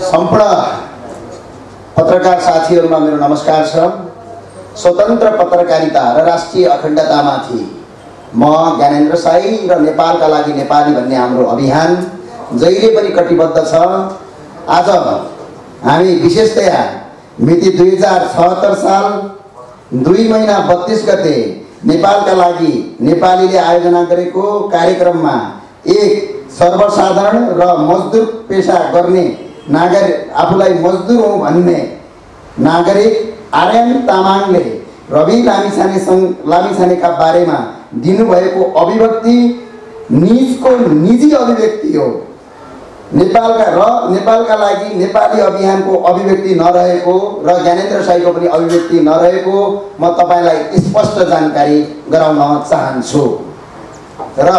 सम्पूर्ण पत्रकार साथीहरूमा मेरो नमस्कार छ। स्वतन्त्र पत्रकारिता र राष्ट्रिय अखण्डतामाथि म ज्ञानेन्द्र साई र नेपालका लागि नेपाली भन्ने हाम्रो अभियान जहिले पनि कटिबद्ध छ। आज हामी विशेषतया मिति दुई हजार छहत्तर साल दुई महिना बत्तिस गते नेपालका लागि नेपालीले आयोजना गरेको कार्यक्रममा एक सर्वसाधारण र मजदुर पेसा गर्ने नागरिक आफूलाई मजदुर हो भन्ने नागरिक आर्यन तामाङले रवि लामिछानेसँग लामिछानेका बारेमा दिनुभएको अभिव्यक्ति निजको निजी अभिव्यक्ति हो। नेपालका र नेपालका लागि नेपाली अभियानको अभिव्यक्ति नरहेको र ज्ञानेन्द्र साईको पनि अभिव्यक्ति नरहेको म तपाईँलाई स्पष्ट जानकारी गराउन चाहन्छु। र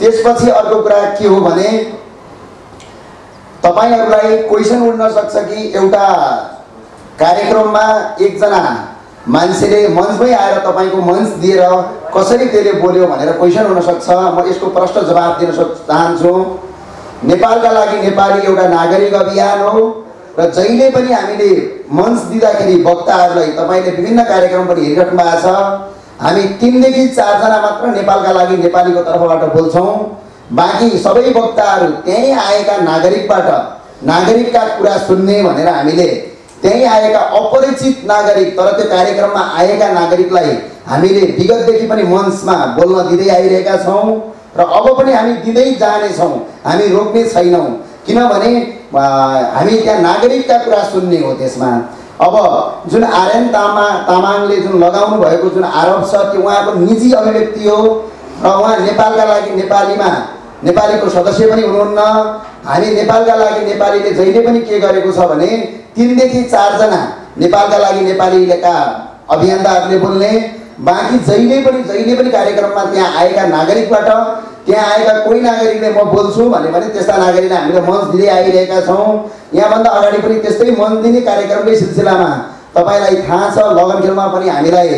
त्यसपछि अर्को कुरा के हो भने तपाईँहरूलाई क्वेसन उठ्न सक्छ कि एउटा कार्यक्रममा एकजना मान्छेले मञ्चमै आएर तपाईँको मञ्च दिएर कसरी त्यसले बोल्यो भनेर क्वेसन हुनसक्छ म यसको प्रश्न जवाब दिन सक् चाहन्छु। नेपालका लागि नेपाली एउटा नागरिक अभियान हो र जहिले पनि हामीले मञ्च दिँदाखेरि वक्ताहरूलाई तपाईँले विभिन्न कार्यक्रम पनि हेरिराख्नु भएको छ। हामी तिनदेखि चारजना मात्र नेपालका लागि नेपालीको तर्फबाट बोल्छौँ। बाँकी सबै वक्ताहरू त्यहीँ आएका नागरिकबाट नागरिकका कुरा सुन्ने भनेर हामीले त्यहीँ आएका अपरिचित नागरिक तर त्यो कार्यक्रममा आएका नागरिकलाई हामीले विगतदेखि पनि मञ्चमा बोल्न दिँदै आइरहेका छौँ र अब पनि हामी दिँदै जानेछौँ हामी रोक्ने छैनौँ। किनभने हामी त्यहाँ नागरिकका कुरा सुन्ने हो त्यसमा। अब जुन आर्यन तामा तामाङले जुन लगाउनु भएको जुन आरोप छ त्यो उहाँको निजी अभिव्यक्ति हो र उहाँ नेपालका लागि नेपालीमा नेपालीको सदस्य पनि हुनुहुन्न। हामी नेपालका लागि नेपालीले जहिले पनि के गरेको छ भने तिनदेखि चारजना नेपालका लागि नेपालीका अभियन्ताहरूले बोल्ने। बाँकी जहिले पनि जहिले पनि कार्यक्रममा त्यहाँ आएका नागरिकबाट त्यहाँ आएका कोही नागरिकले म बोल्छु भन्यो भने त्यस्ता नागरिकलाई हामीले मञ्च दिँदै आइरहेका छौँ। यहाँभन्दा अगाडि पनि त्यस्तै मञ्च दिने कार्यक्रमकै सिलसिलामा तपाईँलाई थाहा छ लगन खेलमा पनि हामीलाई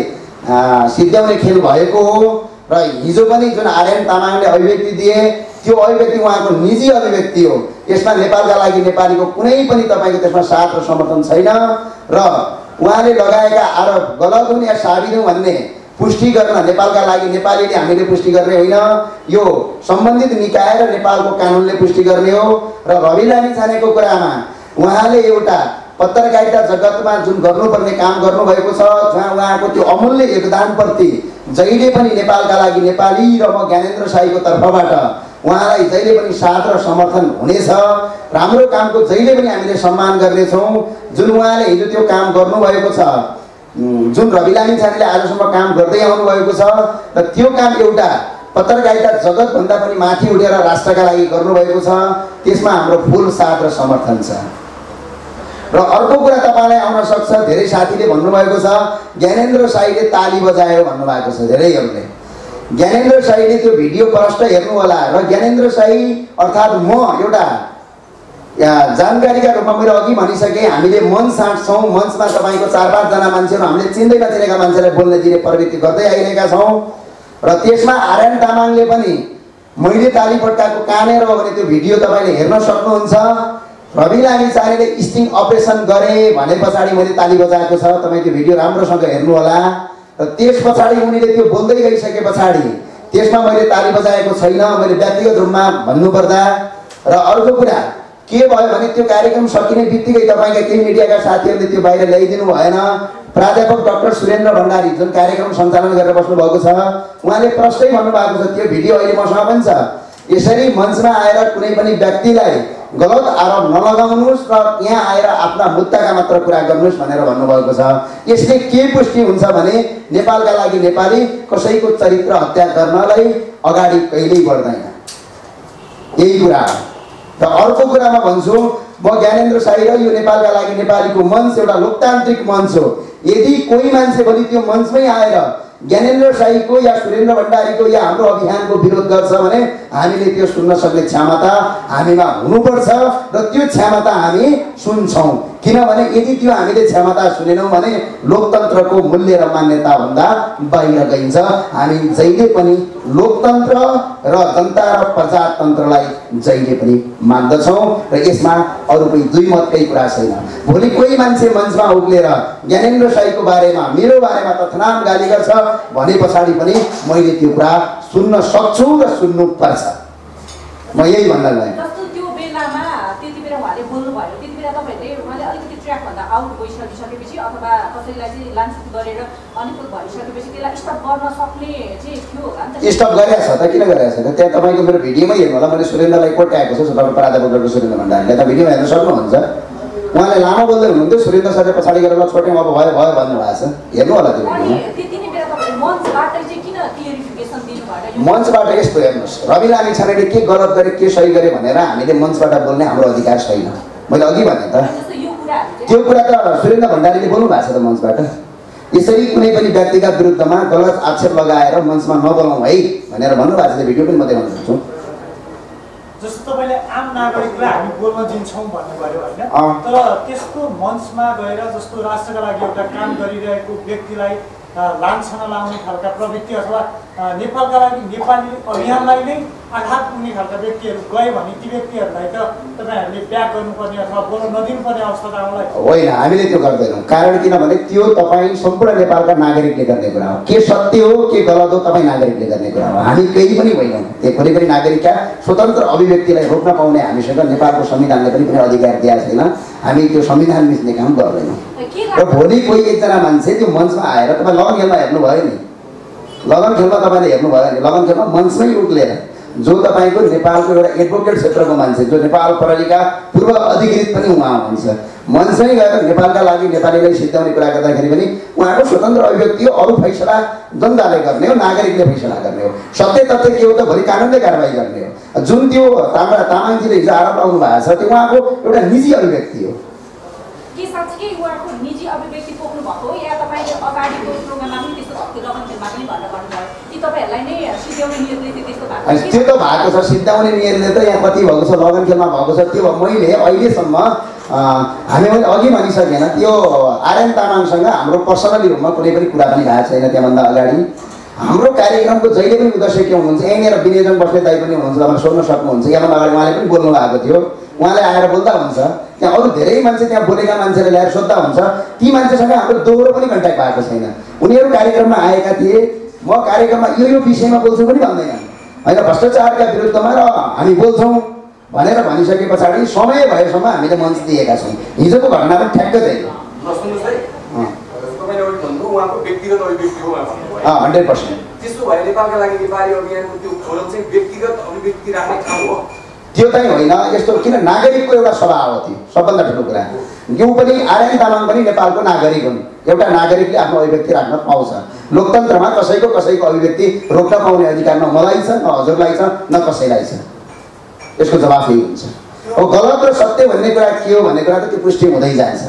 सिद्ध्याउने खेल भएको हो। र हिजो पनि जुन आर्यन तामाङले अभिव्यक्ति दिए त्यो अभिव्यक्ति उहाँको निजी अभिव्यक्ति हो। यसमा नेपालका लागि नेपालीको कुनै पनि तपाईँको त्यसमा साथ र समर्थन छैन र उहाँले लगाएका आरोप गलत हुन् या साबित हुन् भन्ने पुष्टि गर्न नेपालका लागि नेपालीले हामीले पुष्टि गर्ने होइन। यो सम्बन्धित निकाय र नेपालको कानुनले पुष्टि गर्ने हो र रवि लामी छानेको कुरामा उहाँले एउटा पत्रकारिता जगतमा जुन गर्नुपर्ने काम गर्नुभएको छ जहाँ उहाँको त्यो अमूल्य योगदानप्रति जहिले पनि नेपालका लागि नेपाली र म ज्ञानेन्द्र साईको तर्फबाट उहाँलाई जहिले पनि साथ र समर्थन हुनेछ। राम्रो कामको जहिले पनि हामीले सम्मान गर्नेछौँ। जुन उहाँले हिजो त्यो काम गर्नुभएको छ जुन रवि लामी छानेले आजसम्म काम गर्दै आउनुभएको छ र त्यो काम एउटा पत्रकारिता जगतभन्दा पनि माथि उठेर राष्ट्रका लागि गर्नुभएको छ त्यसमा हाम्रो फुल साथ र समर्थन छ। र अर्को कुरा तपाईँलाई आउन सक्छ धेरै साथीले भन्नुभएको छ ज्ञानेन्द्र साईले ताली बजायो भन्नुभएको छ धेरैहरूले। ज्ञानेन्द्र साईले त्यो भिडियो प्रष्ट हेर्नु होला र ज्ञानेन्द्र साई अर्थात् म एउटा जानकारीका रूपमा मैले अघि भनिसकेँ हामीले मञ्च साँट्छौँ। मञ्चमा तपाईँको चार पाँचजना मान्छेहरू हामीले चिन्दै नचिनेका मान्छेलाई बोल्न दिने प्रवृत्ति गर्दै आइरहेका छौँ। र त्यसमा आर्यन तामाङले पनि मैले ताली पड्काएको कहाँनिर हो भने त्यो भिडियो तपाईँले हेर्न सक्नुहुन्छ। रवि लामी चानेले स्टिङ अपरेसन गरे भने पछाडि मैले ताली बजाएको छ। तपाईँ त्यो भिडियो राम्रोसँग हेर्नु होला र त्यस पछाडि उनीले त्यो बोल्दै गइसके पछाडि त्यसमा मैले ताली बजाएको छैन मैले व्यक्तिगत रूपमा भन्नुपर्दा। र अर्को कुरा के भयो भने त्यो कार्यक्रम सकिने बित्तिकै तपाईँका केही मिडियाका साथीहरूले त्यो बाहिर ल्याइदिनु भएन। प्राध्यापक डाक्टर सुरेन्द्र भण्डारी जुन कार्यक्रम सञ्चालन गरेर बस्नुभएको छ उहाँले प्रष्टै भन्नुभएको छ त्यो भिडियो अहिले मसँग पनि छ। यसरी मञ्चमा आएर कुनै पनि व्यक्तिलाई गलत आरोप नलगाउनुहोस् र यहाँ आएर आफ्ना मुद्दाका मात्र कुरा गर्नुहोस् भनेर भन्नुभएको छ। यसले के पुष्टि हुन्छ भने नेपालका लागि नेपाली कसैको चरित्र हत्या गर्नलाई अगाडि कहिल्यै बढ्दैन। यही कुरा हो। र अर्को कुरामा भन्छु म ज्ञानेन्द्र साई र यो नेपालका लागि नेपालीको मञ्च एउटा लोकतान्त्रिक मञ्च हो। यदि कोही मान्छे भोलि त्यो मञ्चमै आएर ज्ञानेन्द्र साईको या सुरेन्द्र भण्डारीको या हाम्रो अभियानको विरोध गर्छ भने हामीले त्यो सुन्न सक्ने क्षमता हामीमा हुनुपर्छ र त्यो क्षमता हामी सुन्छौँ। किनभने यदि त्यो हामीले क्षमता सुनेनौँ भने लोकतन्त्रको मूल्य र मान्यताभन्दा बाहिर गइन्छ। हामी जहिले पनि लोकतन्त्र र जनता र प्रजातन्त्रलाई जहिले पनि मान्दछौँ र यसमा अरू कोही दुई मतकै कुरा छैन। भोलि कोही मान्छे मञ्चमा उक्लेर ज्ञानेन्द्र साईको बारेमा मेरो बारेमा तथनाम गाली गर्छ भने पछाडि पनि मैले त्यो कुरा सुन्न सक्छु र सुन्नुपर्छ म यही भन्न गएँ जस्तो त्यो बेलामा त्यति बेला उहाँले बोल्नुभयो त्यति बेला तपाईँहरूले उहाँले अलिकति ट्र्याकभन्दा आउट गइसकिसकेपछि अथवा कसैलाई चाहिँ लान्छुट गरेर अनिपुट भइसकेपछि त्यसलाई स्टप गर्न सक्ने चाहिँ थियो होला नि त। स्टप गरेको छ त? किन गरेको छैन त्यहाँ तपाईँको मेरो भिडियोमै हेर्नु होला। मैले सुरेन्द्रलाई कोट्याएको छु तपाईँ प्राध्यापक डाक्टर सुरेन्द्र भण्डारीले। त भिडियोमा हेर्न सक्नुहुन्छ? उहाँले लामो बोल्दै हुनुहुन्थ्यो। सुरेन्द्र सरले पछाडि गएर ल छोट्यौँ। अब भयो भयो भन्नुभएको छ। हेर्नु होला त्यो मञ्चबाटै यस्तो हेर्नुहोस्। रवि लामी छानेले के गलत गरे के सही गरे भनेर हामीले मञ्चबाट बोल्ने हाम्रो अधिकार छैन। मैले अघि भने त। त्यो कुरा त सुरेन्द्र भण्डारीले बोल्नु भएको छ त मञ्चबाट यसरी कुनै पनि व्यक्तिका विरुद्धमा गलत आक्षेप लगाएर मञ्चमा नबोलाउँ है भनेर भन्नुभएको छ त्यो भिडियो पनि म देखाउन सक्छु जस्तो तपाईँले आम नागरिकलाई हामी बोल्न दिन्छौँ भन्नुभयो होइन। तर त्यस्तो मञ्चमा गएर जस्तो राष्ट्रका लागि एउटा काम गरिरहेको व्यक्तिलाई लान्छना लाउने खालका प्रवृत्ति अथवा नेपालका लागि नेपाली अभियानलाई नै आघात पुग्ने खालका व्यक्तिहरू गए भने ती व्यक्तिहरूलाई त तपाईँहरूले ब्याक गर्नुपर्ने अथवा बोल्न नदिनुपर्ने अवस्था त होइन हामीले त्यो गर्दैनौँ। कारण किनभने त्यो तपाईँ सम्पूर्ण नेपालका नागरिकले गर्ने कुरा हो। के सत्य हो के गलत हो तपाईँ नागरिकले गर्ने कुरा हो। हामी केही पनि होइनौँ। त्यो कुनै पनि नागरिकका स्वतन्त्र अभिव्यक्तिलाई रोक्न पाउने हामीसँग नेपालको संविधानले पनि कुनै अधिकार दिएको छैन। हामी त्यो संविधान मिच्ने काम गर्दैनौँ। र भोलि कोही एकजना मान्छे त्यो मञ्चमा आएर तपाईँ लगन खेलमा हेर्नुभयो नि। लगन खेलमा तपाईँले हेर्नुभयो नि। लगन खेलमा मञ्चमै उक्लेर जो तपाईँको नेपालको एउटा एडभोकेट क्षेत्रको मान्छे जो नेपाल प्रहरीका पूर्व अधिकृत पनि उहाँ हुनुहुन्छ। मञ्चमै गएर नेपालका लागि नेपालीलाई सिद्ध्याउने कुरा गर्दाखेरि पनि उहाँको स्वतन्त्र अभिव्यक्ति हो अरू फैसला जनताले गर्ने हो नागरिकले फैसला गर्ने हो। सत्य तथ्य के हो त भोलि कानुनले कारवाही गर्ने हो। जुन त्यो तामा तामाङजीले हिजो आरोप लाउनु भएको छ त्यो उहाँको एउटा निजी अभिव्यक्ति हो। तपाईँहरूलाई नै अनि त्यो त भएको छ सिद्धाउने नियमले त यहाँ कति भएको छ लगन खेलमा भएको छ त्यो मैले अहिलेसम्म हामी मैले अघि भनिसकेन त्यो आर्यन तामाङसँग हाम्रो पर्सनली रूपमा कुनै पनि कुरा पनि भएको छैन त्यहाँभन्दा अगाडि। हाम्रो कार्यक्रमको जहिले पनि उद्देश्य के हुनुहुन्छ यहीँनिर विनियोजन बस्ने दाइ पनि हुनुहुन्छ तपाईँले सोध्न सक्नुहुन्छ यहाँभन्दा अगाडि उहाँले पनि बोल्नु भएको थियो। उहाँले आएर बोल्दा हुन्छ। त्यहाँ अरू धेरै मान्छे त्यहाँ बोलेका मान्छेले ल्याएर सोद्धा हुन्छ। ती मान्छेसँग हाम्रो दोहोरो पनि कन्ट्याक्ट भएको छैन। उनीहरू कार्यक्रममा आएका थिए। म कार्यक्रममा यो यो विषयमा बोल्छु पनि भन्दैनन्। होइन भ्रष्टाचारका विरुद्धमा र हामी बोल्छौँ भनेर भनिसके पछाडि समय भएसम्म हामीले मञ्च दिएका छौँ। हिजोको घटना पनि ठ्याक्कै अँ। Hundred percent. त्यसो भए नेपालका लागि नेपाली अभियानको त्यो फोरम चाहिँ व्यक्तिगत अभिव्यक्ति राख्ने ठाउँ हो। त्यो चाहिँ होइन यस्तो किन नागरिकको एउटा स्वभाव हो त्यो सबभन्दा ठुलो कुरा। यो पनि आर्यन तामाङ पनि नेपालको नागरिक हुन्। एउटा नागरिकले आफ्नो अभिव्यक्ति राख्न पाउँछ। लोकतन्त्रमा कसैको कसैको अभिव्यक्ति रोक्न पाउने अधिकार न मलाई छ न हजुरलाई छ न कसैलाई छ। यसको जवाफ यही हुन्छ। अब गलत र सत्य भन्ने कुरा के हो भन्ने कुरा त त्यो पुष्टि हुँदै जान्छ।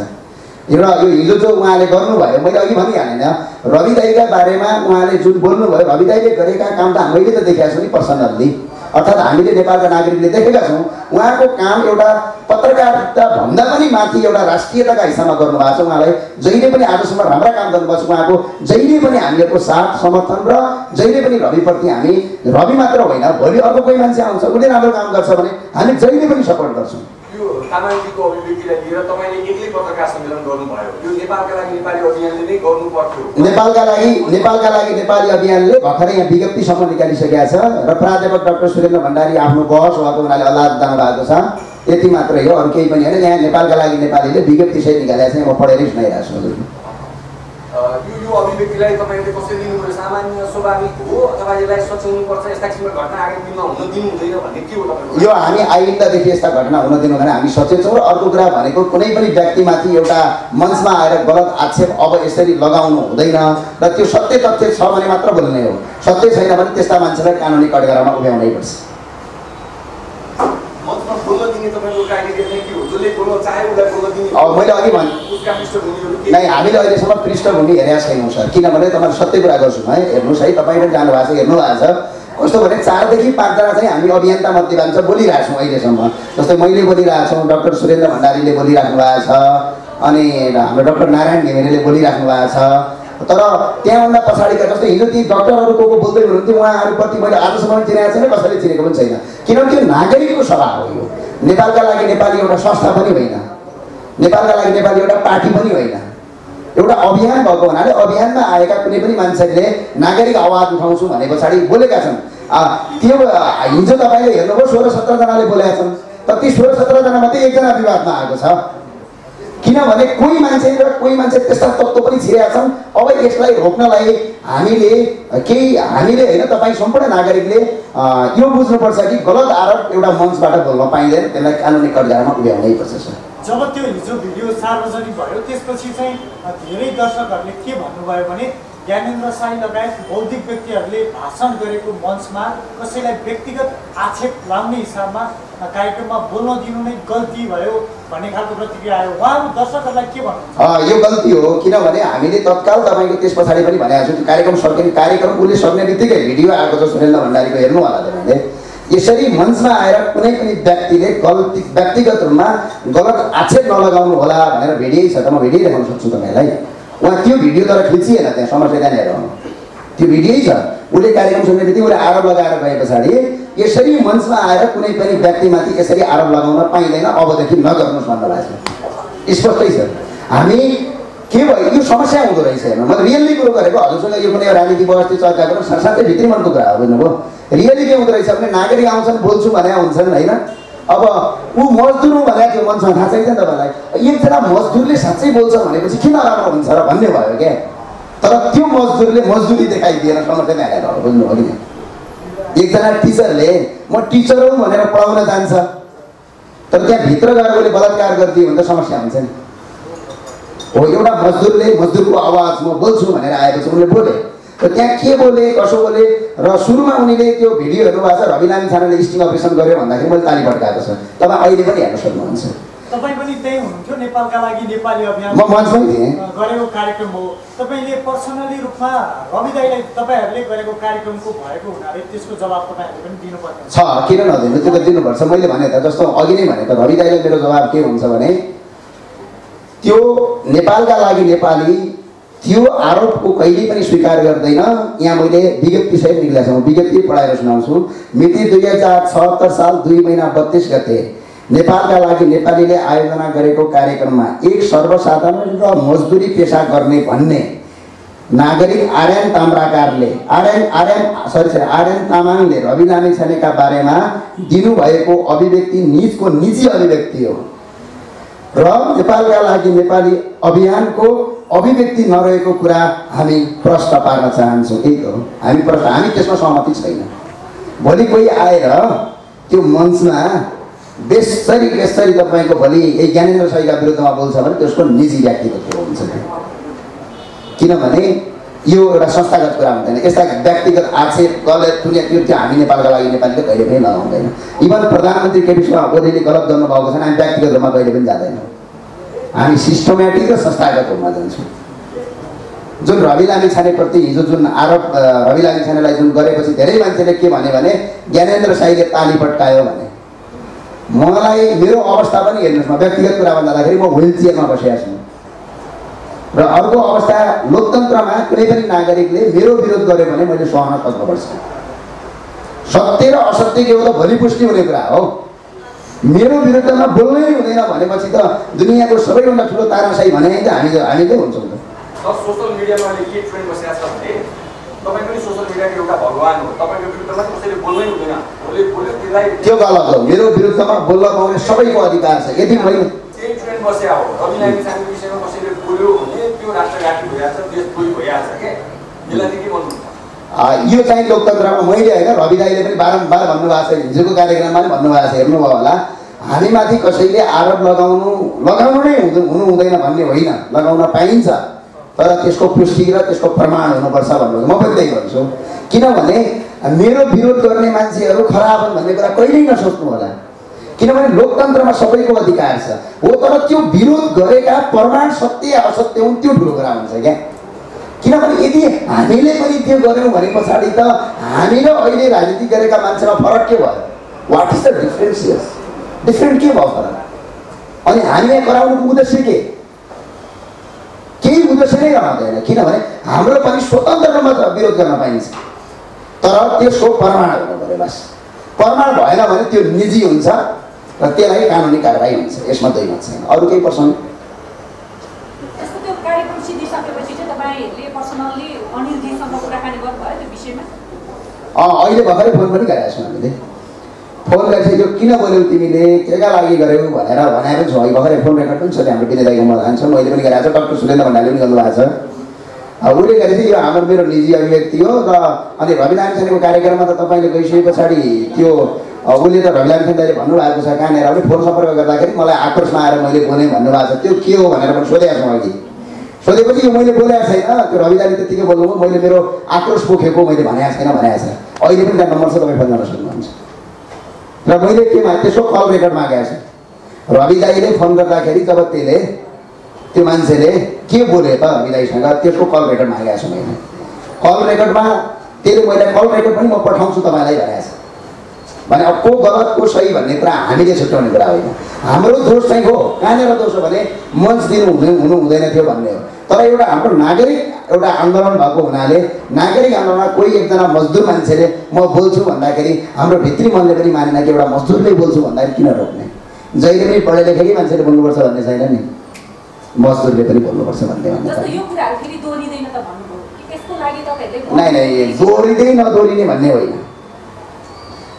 एउटा यो हिजो जो उहाँले गर्नुभयो मैले अघि भनिहालेन रवि दाईका बारेमा उहाँले जुन बोल्नुभयो रवि दाईले गरेका काम त हामीले त देखेका छौँ नि पर्सनल्ली। अर्थात् हामीले नेपालका नागरिकले देखेका छौँ उहाँको काम एउटा पत्रकारिता भन्दा पनि माथि एउटा राष्ट्रियताका हिसाबमा गर्नुभएको छ। उहाँलाई जहिले पनि आजसम्म राम्रा काम गर्नुभएको छ। उहाँको जहिले पनि हामीहरूको साथ समर्थन र जहिले पनि रविप्रति हामी रवि मात्र होइन भोलि अर्को कोही मान्छे आउँछ उसले राम्रो काम गर्छ भने हामी जहिले पनि सपोर्ट गर्छौँ। तामाङजीको अभिव्यक्तिलाई लिएर तपाईँले एक्लै पत्रकार सम्मेलन गर्नुभयो। यो नेपालका लागि नेपाली अभियानले नै गर्नु पर्थ्यो नेपालका लागि नेपालका लागि नेपाली अभियानले भर्खरै यहाँ विज्ञप्तिसम्म निकालिसकेका छ र प्राध्यापक डाक्टर सुरेन्द्र भण्डारी आफ्नो बहस उहाँको हुनाले अदालत जानुभएको छ। यति मात्रै हो अरू केही पनि होइन। यहाँ नेपालका लागि नेपालीले विज्ञप्ति सहित निकालेको छ म पढेरै सुनाइरहेको छु। यो अभिव्यक्तिलाई तपाईँले कसरी लिनुभयो सामान्य स्वाभाविक हो अथवा यसलाई सच्याउनुपर्छ यस्ता किसिमका घटना आगामी दिनमा हुन दिनु हुँदैन भन्ने के हो तपाईँको यो हामी आइन्दादेखि यस्ता घटना हुन दिनु भने हामी सचेत छौँ र अर्को कुरा भनेको कुनै पनि व्यक्तिमाथि एउटा मञ्चमा आएर गलत आक्षेप अब यसरी लगाउनु हुँदैन र त्यो सत्य तथ्य छ भने मात्र बोल्ने हो सत्य छैन भने त्यस्ता मान्छेलाई कानुनी कटघरामा उभ्याउनै पर्छ मञ्चमा बोल्न दिने तपाईँको क्राइटेरिया चाहिँ के हो जसले बोल्न चाहे उसलाई बोल्न दिने अब मैले अघि भने नै हामीले अहिलेसम्म पृष्ठभूमि हेरेका छैनौँ सर। किनभने तपाईँले सत्य कुरा गर्छु है? हेर्नुहोस् है तपाईँ पनि जानुभएको छ हेर्नु भएको छ। कस्तो भने चारदेखि पाँचजना चाहिँ हामी अभियन्ता मध्ये भन्छ बोलिरहेको छौँ अहिलेसम्म। जस्तै मैले बोलिरहेको छौँ डक्टर सुरेन्द्र भण्डारीले बोलिराख्नु भएको छ अनि हाम्रो डक्टर नारायण घिमिरेले बोलिराख्नु भएको छ। तर त्यहाँभन्दा पछाडिका जस्तो हिजो ती डक्टरहरू को को बोल्दै हुनुहुन्थ्यो उहाँहरूप्रति मैले आजसम्म चिनेको छैन कसैले चिनेको पनि छैन। किनभने त्यो नागरिकको सभा हो यो। नेपालका लागि नेपाली एउटा संस्था पनि होइन। नेपालका लागि नेपाली एउटा पार्टी पनि होइन। एउटा अभियान भएको हुनाले अभियानमा आएका कुनै पनि मान्छेले नागरिक आवाज उठाउँछु भने पछाडि बोलेका छन्। त्यो हिजो तपाईँले हेर्नुभयो सोह्र सत्रजनाले बोलेका छन्। तर ती सोह्र सत्रजना मात्रै एकजना विवादमा आएको छ। किनभने कोही मान्छे र कोही मान्छे त्यस्ता तत्त्व पनि छिरेका छन्। अब यसलाई रोक्नलाई हामीले केही हामीले होइन तपाईँ सम्पूर्ण नागरिकले यो बुझ्नुपर्छ कि गलत आरोप एउटा मञ्चबाट बोल्न पाइँदैन। त्यसलाई कानुनी कटघरामा उभ्याउनै पर्छ सर। जब त्यो हिजो भिडियो सार्वजनिक भयो। त्यसपछि चाहिँ धेरै दर्शकहरूले के भन्नुभयो भने ज्ञानेन्द्र साई लगायत बौद्धिक व्यक्तिहरूले भाषण गरेको मञ्चमा कसैलाई व्यक्तिगत आक्षेप लाउने हिसाबमा कार्यक्रममा बोल्न दिनु नै गल्ती भयो भन्ने खालको प्रतिक्रिया आयो। उहाँहरू दर्शकहरूलाई के अ, यो गल्ती हो किनभने हामीले तत्काल तपाईँको त्यस पछाडि पनि भनेको छु कार्यक्रम सकिने कार्यक्रम उसले सक्ने बित्तिकै भिडियो आएको छ सुरेन्द्र भण्डारीको हेर्नु होला तपाईँले यसरी मञ्चमा आएर कुनै पनि व्यक्तिले गल्ती व्यक्तिगत रूपमा गलत आक्षेप नलगाउनु होला भनेर भिडियो छ त म भिडियो देखाउन सक्छु तपाईँलाई। उहाँ त्यो भिडियो तर खिचिएन त्यहाँ समस्या त्यहाँनिर त्यो भिडियो छ। उसले कार्यक्रम सुन्ने बित्तिकै उसले आरोप लगाएर गए पछाडि यसरी मञ्चमा आएर कुनै पनि व्यक्तिमाथि यसरी आरोप लगाउन पाइँदैन अबदेखि नगर्नुहोस् भन्नुभएको छ स्पष्टै छ। हामी के भयो? यो समस्या हुँदो रहेछ हेर्नु। मैले रियल्ली कुरो गरेको हजुरसँग यो कुनै राजनीति व्यवस्था चर्चा गर्नु सा- साँच्चै भित्री मनको कुरा हो बुझ्नुभयो? रियली के हुँदो रहेछ भने नागरिक आउँछन् बोल्छु भने हुन्छन् होइन? अब ऊ मजदुर हो भनेर त्यो मञ्चमा थाहा छैन तपाईँलाई। एकजना मजदुरले साँच्चै बोल्छ भनेपछि किन राम्रो हुन्छ र भन्ने भयो क्या? तर त्यो मजदुरले मजदुरी देखाइदिएन त्यहाँ आएर बुझ्नुभयो कि एकजना टिचरले म टिचर हुँ भनेर पढाउन जान्छ। तर त्यहाँ भित्र गएर उसले बलात्कार गरिदियो भने त समस्या हुन्छ नि। हो एउटा मजदुरले मजदुरको आवाज म बोल्छु भनेर आएपछि उनले बोले। र त्यहाँ के बोले कसो बोले? र सुरुमा उनीले त्यो भिडियो हेर्नुभएको छ रवि लामी छानाले स्टिङ अपरेसन गर्यो भन्दाखेरि मैले ताली पड्काएको छ। तपाईँ अहिले पनि हेर्न सक्नुहुन्छ। तपाईँ पनि त्यही हुनुहुन्थ्यो नेपालका लागि नेपाली अभियान। म मञ्चमै थिएँ। गरेको कार्यक्रम हो। तपाईँले पर्सनली रूपमा रवि दाईलाई तपाईँहरूले गरेको कार्यक्रमको भएको हुनाले त्यसको जवाब तपाईँहरूले पनि दिनुपर्ने हुन्छ। छ किन नदिनु? त्यो त दिनुपर्छ। मैले भने त जस्तो अघि नै भने त रवि दाईलाई मेरो जवाब के हुन्छ भने त्यो नेपालका लागि नेपाली त्यो आरोपको कहिले पनि स्वीकार गर्दैन। यहाँ मैले विज्ञप्ति सहित निक्लेको छु। विज्ञप्ति पढाएर सुनाउँछु। मिति दुई हजार छहत्तर साल दुई महिना बत्तिस गते नेपालका लागि नेपालीले आयोजना गरेको कार्यक्रममा एक सर्वसाधारण र मजदुरी पेसा गर्ने भन्ने नागरिक आर्यन ताम्राकारले आर्यन आर्यन सरी सरी आर्यन तामाङले रवि लामी छानेका बारेमा दिनुभएको अभिव्यक्ति निजको निजी अभिव्यक्ति हो। र नेपालका लागि नेपाली अभियानको अभिव्यक्ति नरहेको कुरा हामी प्रश्न पार्न चाहन्छौँ। त्यही हो। हामी प्रश्न हामी त्यसमा सहमति छैन। भोलि कोही आएर त्यो मञ्चमा बेसरी बेसरी तपाईँको भोलि ए ज्ञानेन्द्र साईका विरुद्धमा बोल्छ भने त्यसको निजी व्यक्तिगत हुन्छ। किनभने यो एउटा संस्थागत कुरा हुँदैन। यस्ता व्यक्तिगत आक्षेप गलत कुनै त्यो त्यो हामी नेपालका लागि नेपालीले कहिले पनि लगाउँदैन इभन प्रधानमन्त्री केपी शर्मा ओलीले गलत गर्नुभएको छैन हामी व्यक्तिगत रूपमा कहिले पनि जाँदैनौँ। हामी सिस्टमेटिक र संस्थागत रूपमा जान्छौँ। जुन रवि लामी छानेप्रति हिजो जुन आरोप रवि लामी छानेलाई जुन गरेपछि धेरै मान्छेले के भने भने ज्ञानेन्द्र साईले ताली पट्टायो भने। मलाई मेरो अवस्था पनि हेर्नुहोस् न व्यक्तिगत कुरामा जाँदाखेरि म व्हिल चेयरमा बसेको छु। र अर्को अवस्था लोकतन्त्रमा कुनै पनि नागरिकले मेरो विरोध गर्यो भने मैले सहन खोज्नुपर्छ सत्य र असत्य के हो त भोलि पुष्टि हुने कुरा हो। मेरो विरुद्धमा बोल्नै हुँदैन भनेपछि त दुनियाँको सबैभन्दा ठुलो तारासाई भने त हामी हामी चाहिँ हुन्छौँ त। तर सोसियल मिडियामा अहिले के ट्रेन्ड बसिरहेको छ भने तपाईँ पनि सोसियल मिडियाको एउटा भगवान् हो। तपाईँको विरुद्धमा कसैले बोल्नै हुँदैन। उसले बोल्यो त्यसलाई त्यो गलत हो। मेरो विरुद्धमा बोल्न पाउने सबैको अधिकार छ। यदि मैले त्यही ट्रेन्ड बसिया हो। रवि लामी छानेको विषयमा कसैले बोल्यो भने त्यो राष्ट्रघाटी भइहाल्छ देश भइहाल्छ क्या यसलाई के भन्नुहुन्छ? यो चाहिँ लोकतन्त्रमा मैले होइन रवि दाईले पनि बारम्बार भन्नुभएको छ हिजोको कार्यक्रममा पनि भन्नुभएको छ हेर्नुभयो होला। हामीमाथि कसैले आरोप लगाउनु लगाउनु नै हुनु हुँदैन भन्ने होइन लगाउन पाइन्छ। तर त्यसको पुष्टि र त्यसको प्रमाण हुनुपर्छ भन्नु म पनि त्यही भन्छु। किनभने मेरो विरोध गर्ने मान्छेहरू खराब हुन् भन्ने कुरा कहिल्यै नसोच्नु होला। किनभने लोकतन्त्रमा सबैको अधिकार छ। हो तर त्यो विरोध गरेका प्रमाण सत्य असत्य हुन् त्यो ठुलो कुरा हुन्छ क्या। किनभने यदि हामीले पनि त्यो गऱ्यौँ भने पछाडि त हामी र अहिले राजनीति गरेका मान्छेमा फरक के भयो? वाट इज द डिफ्रेन्स यस डिफ्रेन्ट के भयो फरक? अनि हामी यहाँ गराउनुको उद्देश्य के? त्यसै नै रहँदैन किनभने हाम्रो पनि स्वतन्त्र रूपमा विरोध गर्न पाइन्छ। तर त्यसको प्रमाण हुनु पऱ्यो बस। प्रमाण भएन भने त्यो निजी हुन्छ। र त्यसलाई कानुनी कारवाही हुन्छ यसमा दुई मत छैन। अरू केही प्रश्न? अहिले भर्खरै फोन पनि गरेका छौँ हामीले। फोन गरिसक्यो किन बोल्यौ तिमीले? केका लागि गऱ्यौ भनेर भनेको छौँ अहिले भर्खरै फोन रेकर्ड पनि छ हाम्रो विनय दाईको म जान्छ मैले पनि गरेको छ। डक्टर सुरेन्द्र भण्डारले पनि गर्नुभएको छ। उसले थियो यो हाम्रो मेरो निजी अभिव्यक्ति हो र अनि रविलाल सेनको कार्यक्रममा त तपाईँले गइसके पछाडि त्यो उसले त सेन दाईले भन्नुभएको छ कहाँनिर पनि फोन सम्पर्क गर्दाखेरि मलाई आक्रोशमा आएर मैले बोलेँ भन्नुभएको छ त्यो के हो भनेर पनि सोधेको छौँ अहिले सोधेपछि मैले बोलेको छैन त्यो रविदाले त्यतिकै बोल्नुभयो मैले मेरो आक्रोश पोखेको मैले भनेको छैन भनेको छ अहिले पनि त्यहाँ नम्बर छ तपाईँ फोन गर्न सक्नुहुन्छ। र मैले के त्यसको कल रेकर्ड मागेको छु। रवि दाईले फोन गर्दाखेरि जब त्यसले त्यो मान्छेले के बोल्यो त रवि दाईसँग त्यसको कल रेकर्ड मागेको छु मैले। कल रेकर्डमा त्यसले मैले कल रेकर्ड पनि म पठाउँछु तपाईँलाई भनेको छ। भने अब को गलत को सही भन्ने कुरा हामीले छुट्याउने कुरा होइन। हाम्रो दोष चाहिँ हो। कहाँनिर दोष हो भने मञ्च दिनु हुनु हुनु हुँदैन थियो भन्ने हो। तर एउटा हाम्रो नागरिक एउटा आन्दोलन भएको हुनाले नागरिक आन्दोलनमा कोही एकजना मजदुर मान्छेले म बोल्छु भन्दाखेरि हाम्रो भित्री मनले पनि मानेन कि एउटा मजदुरले बोल्छु भन्दाखेरि किन रोक्ने? जहिले पनि पढे लेखेकै मान्छेले बोल्नुपर्छ भन्ने छैन नि। मजदुरले पनि बोल्नुपर्छ भन्ने भन्ने नै नै दोहोरिँदै नदोहोरिने भन्ने होइन।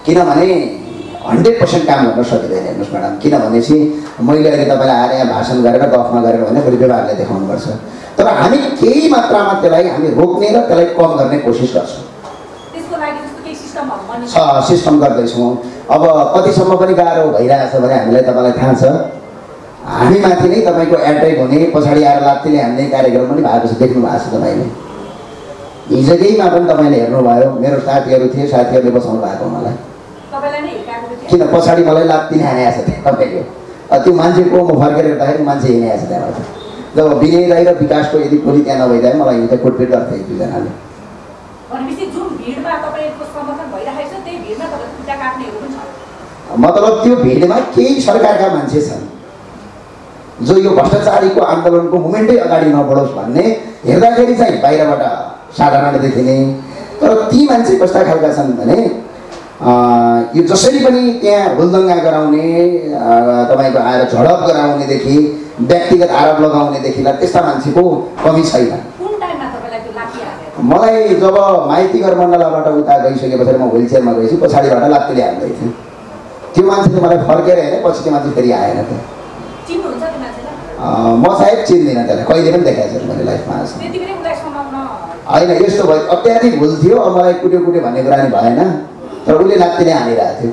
किनभने हन्ड्रेड पर्सेन्ट काम गर्न सकिँदैन हेर्नुहोस् म्याडम। किनभनेपछि मैले अहिले तपाईँलाई आएर यहाँ भाषण गरेर गफमा गरेर भने भोलि व्यवहारले देखाउनुपर्छ। तर हामी केही मात्रामा त्यसलाई हामी रोक्ने र त्यसलाई कम गर्ने कोसिस गर्छौँ। छ सिस्टम गर्दैछौँ। अब कतिसम्म पनि गाह्रो भइरहेछ भने हामीलाई तपाईँलाई थाहा छ। हामी माथि नै तपाईँको एट्याक हुने पछाडि आएर लात्तीले हान्ने कार्यक्रम पनि भएको छ। देख्नु भएको छ तपाईँले। हिजोकैमा पनि तपाईँले हेर्नुभयो मेरो साथीहरू थिए साथीहरूले बसाउनु भएको मलाई तपाईँलाई नै हिर्काएको थियो किन पछाडि मलाई लात्तीले हानेको छ त्यहाँ तपाईँले अ, त्यो मान्छेको म फर्केर हेर्दाखेरि मान्छे हिँडेको छ त्यहाँबाट। जब विनय राई र विकासको यदि कोही त्यहाँ नभइदिए मलाई हिँड्दा कुटपिट गर्थे एक दुईजनाले। तपाईँको मतलब त्यो भिडमा केही सरकारका मान्छे छन्। जो यो भ्रष्टाचारीको आन्दोलनको मुमेन्टै अगाडि नबढोस् भन्ने हेर्दाखेरि चाहिँ बाहिरबाट साधारण देखिने तर ती मान्छे कस्ता खालका छन् भने यो जसरी पनि त्यहाँ हुलदङ्गा गराउने तपाईँको आएर झडप गराउनेदेखि व्यक्तिगत आरोप लगाउनेदेखिलाई त्यस्ता मान्छेको कमी छैन। मलाई जब माइतीगर मण्डलाबाट उता गइसके पछाडि म विलचेयरमा गएपछि पछाडिबाट लात्तीले हाल्दै थिएँ। त्यो मान्छेले मलाई फर्केर हेरेँ पछि त्यो मान्छे फेरि आएन त्यो। म सायद चिन्दिनँ त्यसलाई कहिले पनि देखाएको छैन मैले लाइफमा होइन यस्तो भयो अत्याधिक भुल थियो अब मलाई कुट्यो कुट्यो भन्ने कुरा नि भएन। तर उसले लात्तीले हानिरहेको थियो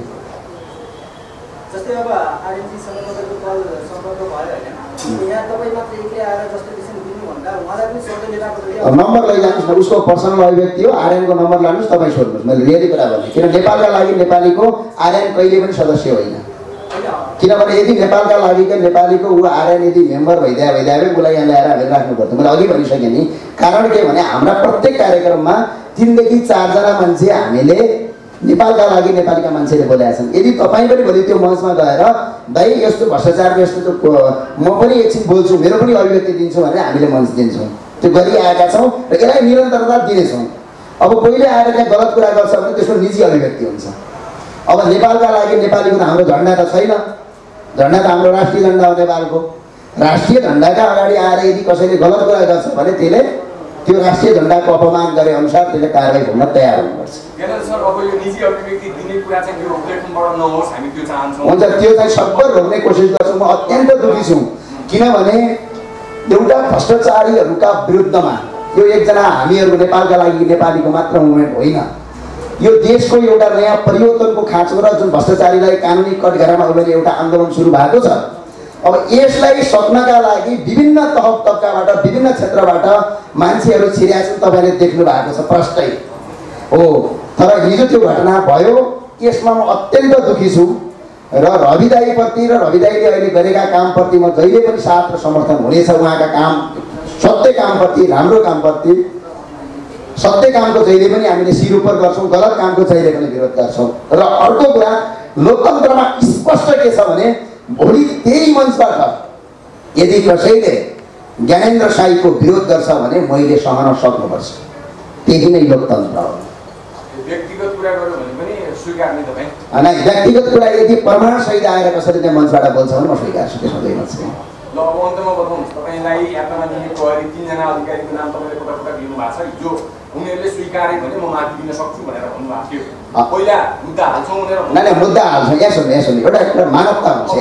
जस्तै अब आरएनजीसँग तपाईँको कल सम्पर्क भयो होइन यहाँ तपाईँ मात्र एक्लै आएर जस्तो किसिम दिनुभन्दा उहाँलाई पनि सोध्नु लिएर अब नम्बर लैजानुहोस् न उसको पर्सनल अभिव्यक्ति हो आर्यनको नम्बर लानुहोस् तपाईँ सोध्नुहोस् मैले रियली कुरा भने किन नेपालका लागि नेपालीको आर्यन कहिले पनि सदस्य होइन किनभने यदि नेपालका लागि नेपालीको ऊ आर्यन यदि मेम्बर भइदिए भइदिए उसलाई यहाँ ल्याएर हामीले राख्नु पर्थ्यो मैले अघि भनिसकेँ नि कारण के भने हाम्रा प्रत्येक कार्यक्रममा तिनदेखि चारजना मान्छे हामीले नेपालका लागि नेपालीका मान्छेले बोलेका छन्। यदि तपाईँ पनि भोलि त्यो मञ्चमा गएर दाइ यस्तो भ्रष्टाचारको यस्तो म पनि एकछिन बोल्छु मेरो पनि अभिव्यक्ति दिन्छु भनेर हामीले मञ्च दिन्छौँ। त्यो गरिआएका छौँ र यसलाई निरन्तरता दिनेछौँ। अब कोहीले आएर त्यहाँ गलत कुरा गर्छ भने त्यसको निजी अभिव्यक्ति हुन्छ। अब नेपालका लागि नेपालीको त हाम्रो झन्डा त छैन। झन्डा त हाम्रो राष्ट्रिय झन्डा हो नेपालको। राष्ट्रिय झन्डाका अगाडि आएर यदि कसैले गलत कुरा गर्छ भने त्यसले त्यो राष्ट्रिय झन्डाको अपमान गरे अनुसार त्यसले कारवाही हुन तयार हुनुपर्छ। हुन्छ त्यो चाहिँ सबै रोक्ने कोसिस गर्छु। म अत्यन्त दुःखी छु। किनभने एउटा भ्रष्टाचारीहरूका विरुद्धमा यो एकजना हामीहरूको नेपालका लागि नेपालीको मात्र मुभमेन्ट होइन। यो देशको एउटा नयाँ परिवर्तनको खाँचो र जुन भ्रष्टाचारीलाई कानुनी कटघरामा उभिने एउटा आन्दोलन सुरु भएको छ अब यसलाई सक्नका लागि विभिन्न तह तब्काबाट विभिन्न क्षेत्रबाट मान्छेहरू छिर्या छन् तपाईँले देख्नु भएको छ प्रष्टै। हो तर हिजो त्यो घटना भयो यसमा म अत्यन्त दुःखी छु। र रविदाईप्रति र रविदाईले अहिले गरेका कामप्रति म जहिले पनि साथ र समर्थन हुनेछ उहाँका काम सत्य कामप्रति राम्रो कामप्रति। सत्य कामको जहिले पनि हामीले शिर उपर गर्छौँ गलत कामको जहिले पनि विरोध गर्छौँ। र अर्को कुरा लोकतन्त्रमा स्पष्ट के छ भने भोलि त्यही मञ्चबाट यदि कसैले ज्ञानेन्द्र साईको विरोध गर्छ भने मैले सहन सक्नुपर्छ। त्यही नै लोकतन्त्र हो। अनि व्यक्तिगत कुरा यदि प्रमाणसहित आएर कसरी त्यहाँ मञ्चबाट बोल्छ भने म स्वीकार्छु त्यसमा छैन। ल अब अन्तमा बताउनुहोस् तपाईँलाई यात्रामा दिने प्रहरी तिनजना अधिकारीको नाम तपाईँले पटक पटक लिनुभएको छ जो उनीहरूले स्वीकारे भने म माफी दिन सक्छु भनेर भन्नुभएको थियो। पहिला मुद्दा हाल्छौँ भनेर नै नै मुद्दा हाल्छ यहाँ सुन्नु यहाँ सुन्नु एउटा एउटा मानवता हुन्छ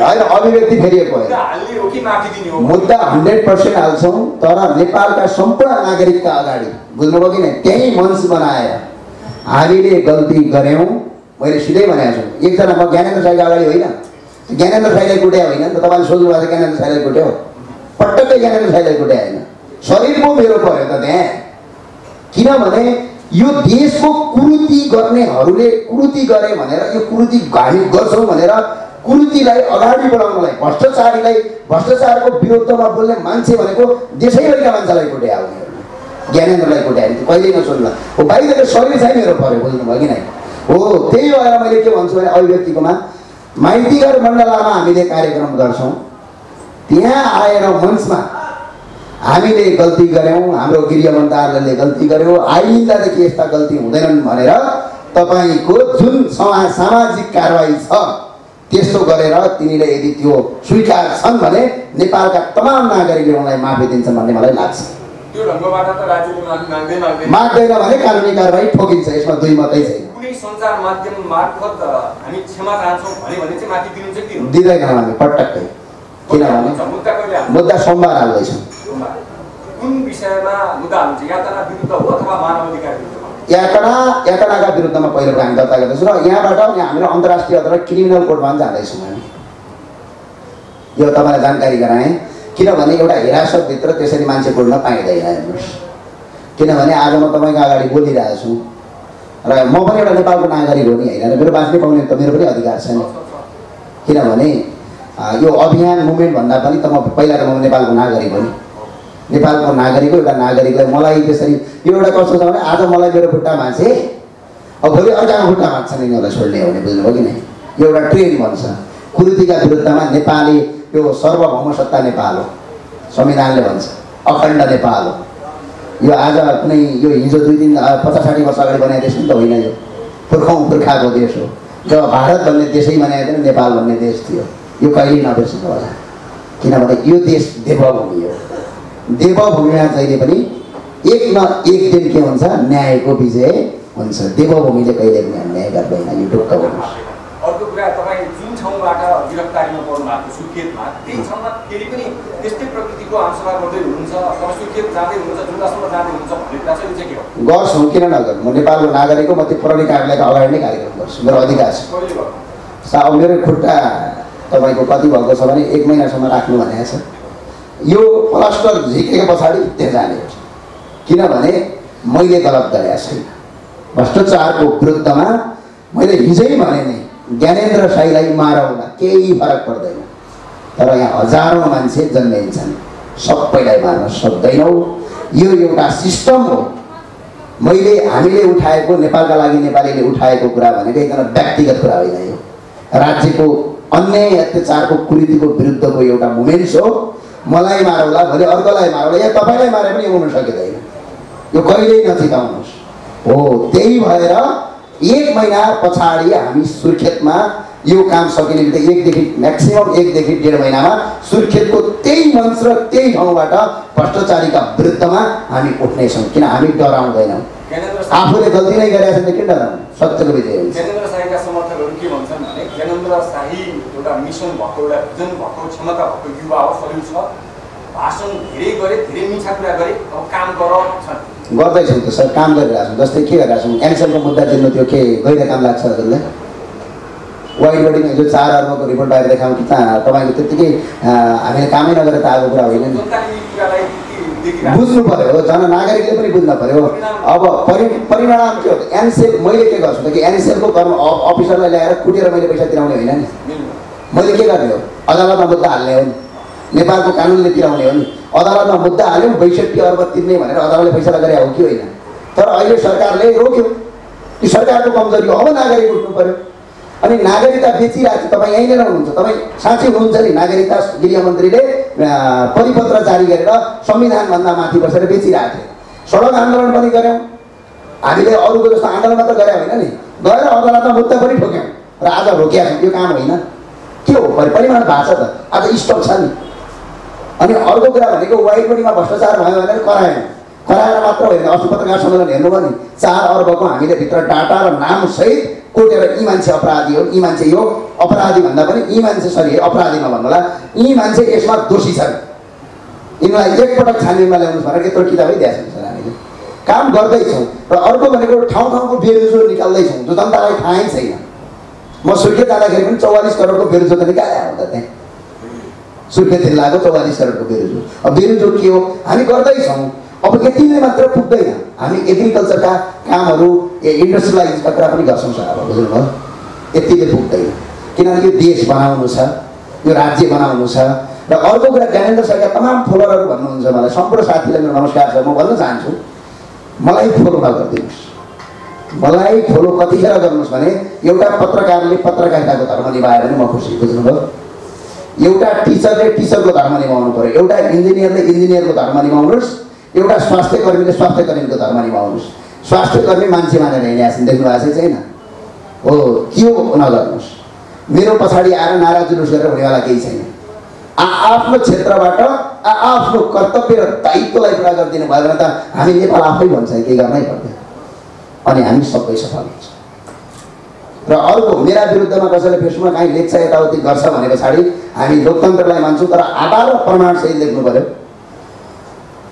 होइन अभिव्यक्ति फेरिएको होइन मुद्दा हन्ड्रेड पर्सेन्ट हाल्छौँ तर नेपालका सम्पूर्ण नागरिकका अगाडि बुझ्नुभयो कि नै त्यही मञ्च बनाएर हामीले गल्ती गऱ्यौँ मैले सिधै भनेको छु एकजना म ज्ञानेन्द्र साईको अगाडि होइन ज्ञानेन्द्र साईलाई कुट्या होइन नि त तपाईँले सोध्नु भएको छ ज्ञानेन्द्र साईलाई कुट्यो पटक्कै ज्ञानेन्द्र साईलाई कुट्या होइन शरीर पो मेरो पऱ्यो त त्यहाँ किनभने यो देशको कुरुति गर्नेहरूले कुरुति गरे भनेर यो कुरुति हामी गर्छौँ भनेर कुरुतिलाई अगाडि बढाउनलाई भ्रष्टाचारीलाई भ्रष्टाचारको विरुद्धमा बोल्ने मान्छे भनेको देशैभरिका मान्छेलाई कुट्या उनीहरूले ज्ञानेन्द्रलाई कुट्या भने कहिल्यै नसुन्ला हो बाहिरको शरीर चाहिँ मेरो पऱ्यो बुझ्नुभयो कि नै हो त्यही भएर मैले के भन्छु भने अभिव्यक्तिकोमा माइतीघर मण्डलामा हामीले कार्यक्रम गर्छौँ। त्यहाँ आएर मञ्चमा। हामीले गल्ती गऱ्यौँ हाम्रो गृह मन्त्रालयले गल्ती गर्यो आइन्दादेखि यस्ता गल्ती हुँदैनन् भनेर तपाईँको जुन समा सामाजिक कारवाही छ त्यस्तो गरेर तिनीले यदि त्यो स्वीकार छन् भने नेपालका तमाम नागरिकले उनलाई माफी दिन्छन् भन्ने मलाई लाग्छ। माग्दैन। भने कानुनी कारवाही ठोकिन्छ यसमा दुई मात्रै छैन। सञ्चार माध्यम मार्फत हामी क्षमा चाहन्छौँ भने भने चाहिँ माफी दिनुहुन्छ कि दिनुहुन्छ? दिँदैनौँ हामी पटक्कै। किनभने मुद्दा कहिले? मुद्दा सोमबार हाल्दैछौँ। कुन विषयमा मुद्दा हाल्नुहुन्छ? यातना विरुद्ध हो अथवा मानव अधिकार विरुद्ध यातना यातनाका विरुद्धमा पहिलो काम दर्ता गर्दैछौँ र यहाँबाट यहाँ हाम्रो अन्तर्राष्ट्रिय अदालत क्रिमिनल कोर्टमा पनि जाँदैछौँ हामी। यो तपाईँलाई जानकारी गराएँ। किनभने एउटा हिरासतभित्र त्यसरी मान्छे कुर्न पाइँदैन हेर्नुहोस्। किनभने आज म तपाईँको अगाडि बोलिरहेको छु। र म पनि एउटा नेपालको नागरिक हो नि होइन मेरो बाँच्नै पाउने त मेरो पनि अधिकार छ नि। किनभने यो अभियान मुभमेन्ट भन्दा पनि त म पहिला त म नेपालको नागरिक हो नि। नेपालको नागरिक हो एउटा नागरिकलाई मलाई त्यसरी यो एउटा कस्तो छ भने आज मलाई मेरो खुट्टा मान्छे अब भोलि अर्काको खुट्टा मान्छ नि यिनीहरूलाई छोड्ने हो भने बुझ्नुभयो कि नै यो एउटा ट्रेन भन्छ। कुरुतिका विरुद्धमा नेपाली यो सर्वभौम सत्ता नेपाल हो। संविधानले भन्छ अखण्ड नेपाल हो। यो आज कुनै यो हिजो दुई दिन पचास साठी वर्ष अगाडि बनाएको देश पनि त होइन यो। पुर्खौँ पुर्खाको देश हो। जब भारत भन्ने देशै बनाएको नेपाल भन्ने देश थियो। यो कहिल्यै नबिर्सनु होला। किनभने यो देश देवभूमि हो। देवभूमिमा जहिले पनि एक न एक दिन के हुन्छ? न्यायको विजय हुन्छ। देवभूमिले कहिले पनि अन्याय गर्दैन। यो ढुक्क हुनुहोस् ठाउँबाट गिरफ्तारीमा पर्नु भएको सुर्खेतमा त्यही ठाउँमा फेरि पनि त्यस्तै प्रकृतिको आमसभा गर्दै हुनुहुन्छ तपाईँ सुर्खेत जाँदै हुनुहुन्छ जुनसम्म जाँदै हुनुहुन्छ भन्ने कुरा चाहिँ चाहिँ के हो। गर्छौँ किन नगर्नु म नेपालको नागरिक हो म त्यो प्रहरी कार्यालयको अगाडि नै कार्यक्रम गर्छु मेरो अधिकार छ। अब मेरो खुट्टा तपाईँको कति भएको छ भने एक महिनासम्म राख्नु भनेको छ। यो प्लास्टर झिकेको पछाडि त्यहाँ जाने हो। किनभने मैले गलत गरेको छैन। भ्रष्टाचारको विरुद्धमा मैले हिजै भने नै ज्ञानेन्द्र साईलाई मारौँला केही फरक पर्दैन। तर यहाँ हजारौँ मान्छे जन्मिन्छन्। सबैलाई मार्न सक्दैनौँ। यो एउटा सिस्टम हो। मैले हामीले उठाएको नेपालका लागि नेपालीले उठाएको कुरा भनेको एकजना व्यक्तिगत कुरा होइन यो राज्यको अन्याय अत्याचारको कुरीतिको विरुद्धको एउटा मुभमेन्ट्स हो। मलाई मारौला भोलि अर्कोलाई मारौला या तपाईँलाई मारे पनि हुन सकिँदैन। यो कहिल्यै नचिताउनुहोस् हो त्यही भएर एक महिना पछाडि हामी सुर्खेतमा यो काम सकिने बित्तिकै एकदेखि म्याक्सिमम् एकदेखि डेढ महिनामा सुर्खेतको त्यही मञ्च र त्यही ठाउँबाट भ्रष्टाचारीका विरुद्धमा हामी उठ्नेछौँ किन हामी डराउँदैनौँ। आफूले गल्ती नै गरेका छन् त किन डराउनु सत्यको विजय हुन्छ समर्थकहरू के भन्छन् भने ज्ञानेन्द्र शाही एउटा मिसन भएको एउटा भिजन भएको क्षमता भएको युवा हो सलिउ छ। भाषण धेरै गरे धेरै मिठा कुरा गरे अब काम गर गर्दैछौँ त सर काम गरिरहेको छौँ जस्तै के गरिरहेको छौँ एनसेलको मुद्दा जित्नु त्यो के गहिरो काम लाग्छ हजुरलाई वाइड बडीमा हिजो चार अर्बको रिपोर्ट बाहिर देखाउँ कि त तपाईँको त्यत्तिकै हामीले कामै नगरेर त आएको कुरा होइन नि। बुझ्नु पर्यो जननागरिकले पनि बुझ्न पर्यो अब परि परिणाम के हो? एनसेल मैले के गर्छु त कि एनसेलको कर्म अफिसरलाई ल्याएर कुटेर मैले पैसा तिराउने होइन नि। मैले के गर्ने हो? अदालतमा मुद्दा हाल्ने हो नि। नेपालको कानुनले तिराउने हो नि। अदालतमा मुद्दा हाल्यौँ बैसठी अर्ब तिर्ने भनेर अदालतले फैसला गरे हो कि होइन? तर अहिले सरकारले रोक्यो। कि सरकारको कमजोरी हो? अब नागरिक उठ्नु पर्यो। अनि नागरिकता बेचिरहेको छ तपाईँ यहीँ नै हुनुहुन्छ। तपाईँ साँच्चै हुनुहुन्छ नि नागरिकता गृहमन्त्रीले परिपत्र जारी गरेर संविधानभन्दा माथि बसेर बेचिरहेको थियो सडक आन्दोलन पनि गऱ्यौँ। हामीले अरूको जस्तो आन्दोलन मात्र गरे होइन नि। गएर अदालतमा मुद्दा पनि ठोक्यौँ। र आज रोकिया यो काम होइन। के हो? परि परिमाण भएको छ। त आज स्टक छ नि। अनि अर्को कुरा भनेको वाइट बडीमा भ्रष्टाचार भयो भने करायौँ कराएर मात्र होइन। अस्ति सम्मेलन हेर्नुभयो नि चार अर्बको हामीले भित्र डाटा र नामसहित कोटेर यी मान्छे अपराधी हो यी मान्छे यो अपराधी भन्दा पनि यी मान्छे सरी अपराधीमा भन्नुहोला यी मान्छे यसमा दोषी छन्। यिनीलाई एकपटक छानबिनमा ल्याउनु भनेर यत्रो किताबै दिएको छ हामीले। काम गर्दैछौँ र अर्को भनेको ठाउँ ठाउँको बेरोजगार निकाल्दैछौँ। जो जनतालाई थाहै छैन। म सुर्खेत जाँदाखेरि पनि चौवालिस करोडको बेरोजगार निकाले हो त त्यहाँ। सुर्खेत जिल्लाको चौवालिस करोडको बेरोजगार अब बेरोजगार के हो? हामी गर्दैछौँ। अब यतिले मात्र पुग्दैन। हामी एग्रिकल्चरका कामहरू इन्डस्ट्रियलाइजका कुरा पनि गर्छौँ सर अब बुझ्नुभयो? यतिले पुग्दैन। किनभने यो देश बनाउनु छ यो राज्य बनाउनु छ र अर्को कुरा ज्ञानेन्द्र सरका तमाम फोलोवरहरू भन्नुहुन्छ मलाई। सम्पूर्ण साथीलाई मेरो नमस्कार छ। म भन्न चाहन्छु मलाई फोलो नगरिदिनुहोस्। मलाई फोलो कतिखेर गर्नुहोस् भने एउटा पत्रकारले पत्रकारिताको धर्म निभायो भने म खुसी। बुझ्नुभयो? एउटा टिचरले टिचरको धर्म निभाउनु पऱ्यो एउटा इन्जिनियरले इन्जिनियरको धर्म निभाउनुहोस्। एउटा स्वास्थ्य कर्मीले स्वास्थ्य कर्मीको धर्म निभाउनुहोस्। स्वास्थ्य कर्मी मान्छे मानेर हिँडेको छन् देख्नु भएको छैन? हो त्यो नगर्नुहोस्। मेरो पछाडि आएर नारा जुलुस गरेर हुनेवाला केही छैन। आ आफ्नो क्षेत्रबाट आ आफ्नो कर्तव्य र दायित्वलाई पुरा गरिदिनु भयो भने त हामी नेपाल आफै भन्छ केही गर्नै पर्दैन। अनि हामी सबै सफल हुन्छ। र अर्को मेरा विरुद्धमा कसैले फेसबुकमा काहीँ लेख्छ यताउति गर्छ भने पछाडि हामी लोकतन्त्रलाई मान्छौँ तर आधार र प्रमाणसहित लेख्नु पऱ्यो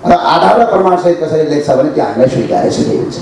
र आधार र प्रमाणसहित कसैले लेख्छ भने त्यो हामीलाई स्वीकारै सुकै हुन्छ।